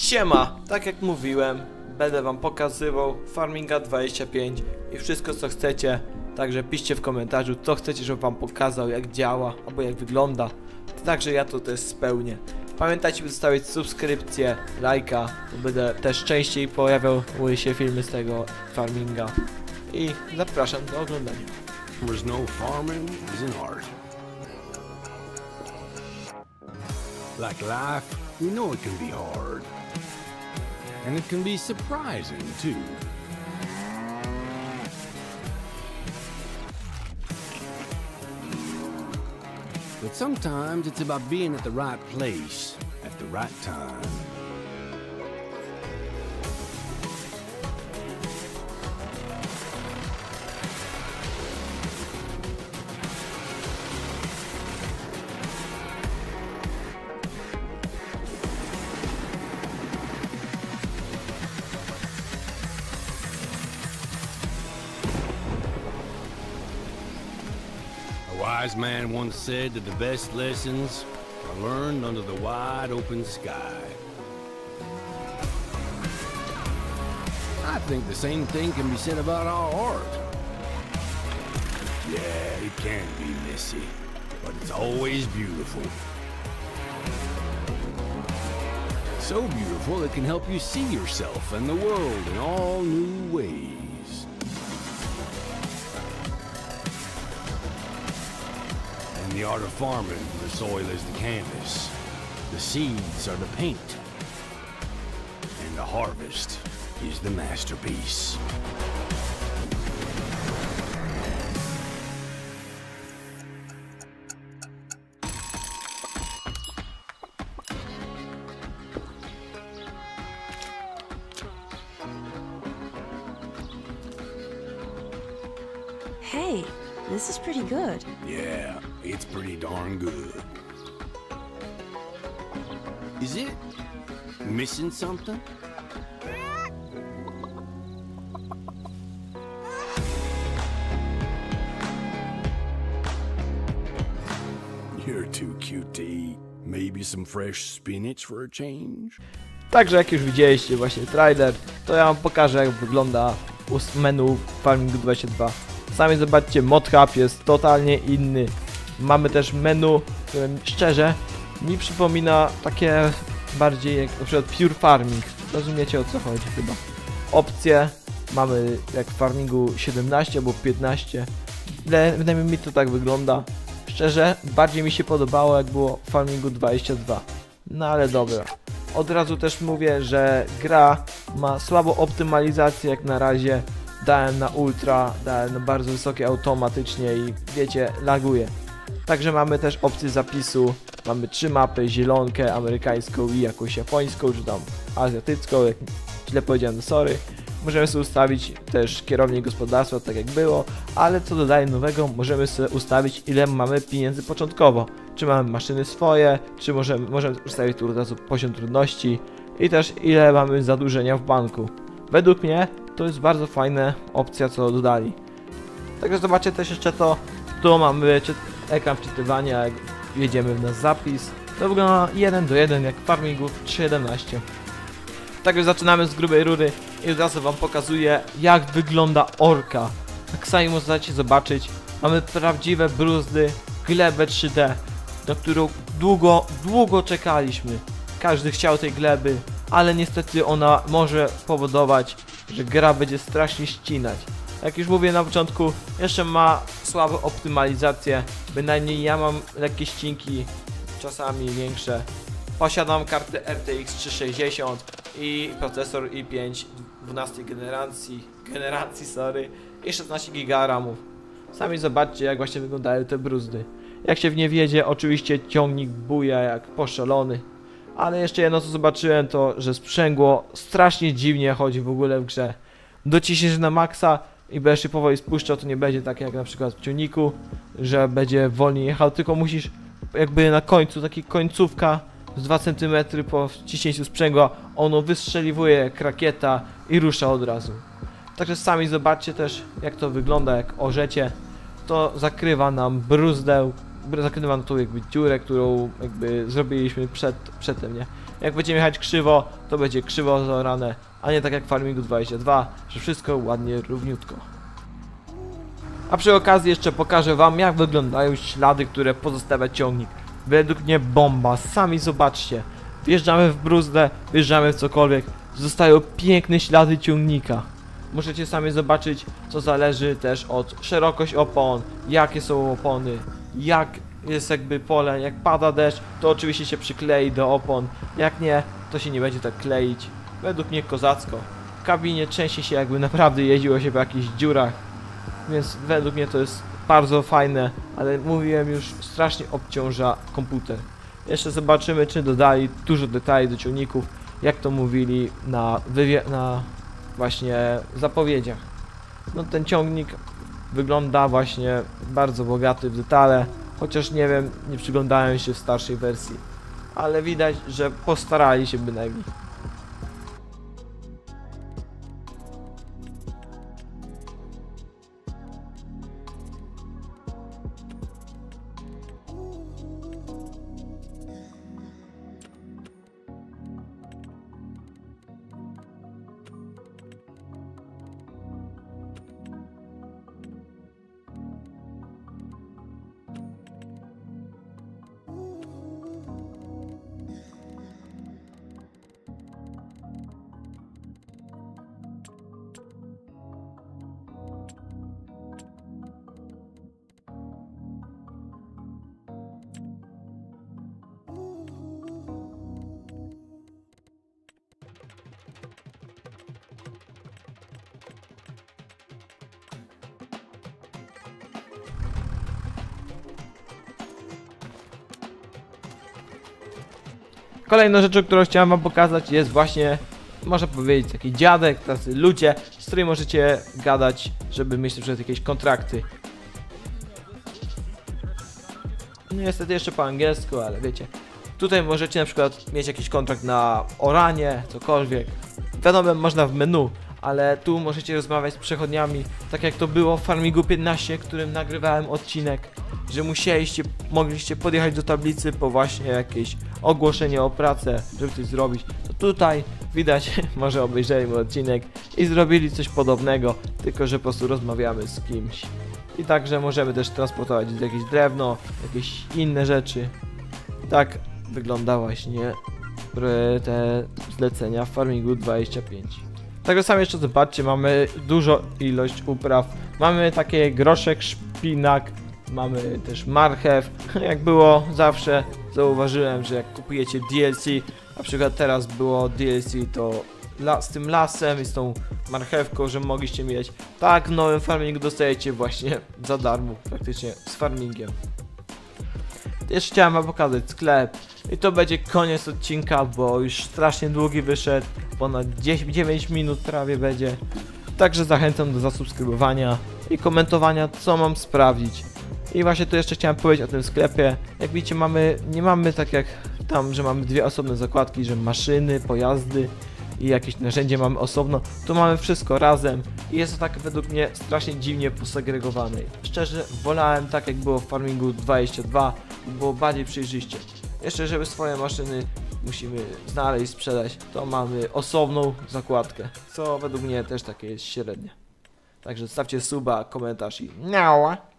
Siema, tak jak mówiłem, będę wam pokazywał Farminga 25 i wszystko co chcecie, także piszcie w komentarzu co chcecie, żebym wam pokazał, jak działa, albo jak wygląda. Także ja to też spełnię. Pamiętajcie, by zostawić subskrypcję, lajka, będę też częściej pojawiały się filmy z tego Farminga. I zapraszam do oglądania. No farming. Like life, we know it can be hard. And it can be surprising, too. But sometimes it's about being at the right place at the right time. Wise man once said that the best lessons are learned under the wide open sky. I think the same thing can be said about our art. Yeah, it can be messy, but it's always beautiful. So beautiful it can help you see yourself and the world in all new ways. The art of farming, the soil is the canvas, the seeds are the paint, and the harvest is the masterpiece. Hey, this is pretty good. Yeah, it's pretty darn good. Is it missing something? You're too cute to eat. Maybe some fresh spinach for a change? Także jak już widzieliście właśnie trailer, to ja wam pokażę jak wygląda ust- menu Farming 22. Sami zobaczcie, modhub jest totalnie inny. Mamy też menu, które szczerze mi przypomina takie bardziej jak na przykład Pure Farming. Rozumiecie o co chodzi chyba. Opcje mamy jak w Farmingu 17 albo 15. Wydaje mi to tak wygląda. Szczerze, bardziej mi się podobało jak było w Farmingu 22. No ale dobra. Od razu też mówię, że gra ma słabą optymalizację jak na razie. Dałem na ultra, dałem na bardzo wysokie automatycznie i wiecie, laguje. Także mamy też opcję zapisu. Mamy trzy mapy, zielonkę, amerykańską i jakąś japońską, czy tam azjatycką, jak źle powiedziałem, no sorry. Możemy sobie ustawić też kierownik gospodarstwa, tak jak było, ale co dodaje nowego, możemy sobie ustawić ile mamy pieniędzy początkowo. Czy mamy maszyny swoje, czy możemy, możemy ustawić tu od razu poziom trudności i też ile mamy zadłużenia w banku. Według mnie to jest bardzo fajna opcja, co dodali. Także zobaczcie też jeszcze to, tu mamy ekran wczytywania, jak jedziemy na zapis. To wygląda 1 do 1 jak w Farmingu 3.11. Także zaczynamy z grubej rury i od razu wam pokazuję jak wygląda orka. Jak sami możecie zobaczyć, mamy prawdziwe bruzdy, glebę 3D, na którą długo, długo czekaliśmy. Każdy chciał tej gleby, ale niestety ona może powodować, że gra będzie strasznie ścinać. Jak już mówię na początku, jeszcze ma słabą optymalizację, bynajmniej ja mam lekkie ścinki, czasami większe. Posiadam kartę RTX 360 i procesor i5 12 generacji, generacji sorry, i 16 GB RAMów. Sami zobaczcie jak właśnie wyglądają te bruzdy. Jak się w nie wiedzie, oczywiście ciągnik buja jak poszalony. Ale jeszcze jedno co zobaczyłem to, że sprzęgło strasznie dziwnie chodzi w ogóle w grze. Dociśniesz na maksa i będziesz się powoli spuszczał, to nie będzie tak jak na przykład w ciągniku, że będzie wolniej jechał, tylko musisz jakby na końcu, taki końcówka z 2 cm po wciśnięciu sprzęgła, ono wystrzeliwuje jak rakieta i rusza od razu. Także sami zobaczcie też jak to wygląda, jak orzecie. To zakrywa nam bruzdę, zakrywa nam tą jakby dziurę, którą jakby zrobiliśmy przed, przedtem, nie? Jak będziemy jechać krzywo, to będzie krzywo zaorane, a nie tak jak w Farmingu 22, że wszystko ładnie równiutko. A przy okazji jeszcze pokażę wam jak wyglądają ślady, które pozostawia ciągnik. Według mnie bomba, sami zobaczcie. Wjeżdżamy w bruzdę, wjeżdżamy w cokolwiek, zostają piękne ślady ciągnika. Możecie sami zobaczyć, co zależy też od szerokość opon, jakie są opony, jak jest jakby pole, jak pada deszcz, to oczywiście się przyklei do opon, jak nie, to się nie będzie tak kleić. Według mnie kozacko. W kabinie częściej się jakby naprawdę jeździło się po jakichś dziurach, więc według mnie to jest bardzo fajne, ale mówiłem już, strasznie obciąża komputer. Jeszcze zobaczymy, czy dodali dużo detali do ciągników, jak to mówili na, na właśnie zapowiedziach. No ten ciągnik wygląda właśnie bardzo bogaty w detale, chociaż nie wiem, nie przyglądałem się w starszej wersji, ale widać, że postarali się bynajmniej. Kolejną rzeczą, którą chciałem wam pokazać jest właśnie, można powiedzieć, taki dziadek, tacy ludzie, z którymi możecie gadać, żeby mieć na jakieś kontrakty. No niestety jeszcze po angielsku, ale wiecie. Tutaj możecie na przykład mieć jakiś kontrakt na oranie, cokolwiek. Wiadomo, można w menu, ale tu możecie rozmawiać z przechodniami, tak jak to było w Farmingu 15, którym nagrywałem odcinek, że musieliście, mogliście podjechać do tablicy po właśnie jakieś ogłoszenie o pracę, żeby coś zrobić. To tutaj widać, może obejrzeli mój odcinek i zrobili coś podobnego, tylko że po prostu rozmawiamy z kimś. I także możemy też transportować jakieś drewno, jakieś inne rzeczy. Tak wygląda właśnie te zlecenia w Farmingu 25. Także sami jeszcze zobaczcie, mamy dużo ilość upraw. Mamy takie groszek, szpinak, mamy też marchew. Jak było zawsze, zauważyłem, że jak kupujecie DLC, na przykład teraz było DLC to z tym lasem i z tą marchewką, że mogliście mieć. Tak, w nowym farmingu dostajecie właśnie za darmo, praktycznie z farmingiem. Jeszcze chciałem wam pokazać sklep i to będzie koniec odcinka, bo już strasznie długi wyszedł, ponad 10, 9 minut prawie będzie. Także zachęcam do zasubskrybowania i komentowania, co mam sprawdzić. I właśnie tu jeszcze chciałem powiedzieć o tym sklepie. Jak widzicie, mamy, nie mamy tak jak tam, że mamy dwie osobne zakładki, że maszyny, pojazdy i jakieś narzędzie mamy osobno. Tu mamy wszystko razem i jest to tak według mnie strasznie dziwnie posegregowane. Szczerze, wolałem tak jak było w Farmingu 22, było bardziej przejrzyście. Jeszcze, żeby swoje maszyny musimy znaleźć, sprzedać, to mamy osobną zakładkę, co według mnie też takie jest średnie. Także zostawcie suba, komentarz i miała.